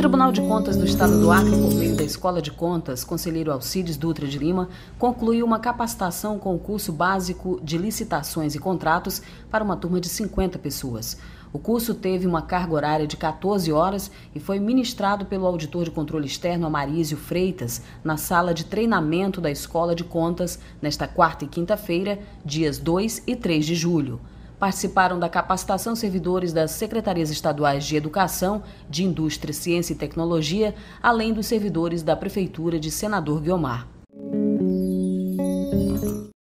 Tribunal de Contas do Estado do Acre, por meio da Escola de Contas, conselheiro Alcides Dutra de Lima, concluiu uma capacitação com o curso básico de licitações e contratos para uma turma de 50 pessoas. O curso teve uma carga horária de 14 horas e foi ministrado pelo auditor de controle externo Amarísio Freitas na sala de treinamento da Escola de Contas nesta quarta e quinta-feira, dias 2 e 3 de julho. Participaram da capacitação servidores das Secretarias Estaduais de Educação, de Indústria, Ciência e Tecnologia, além dos servidores da Prefeitura de Senador Guiomar.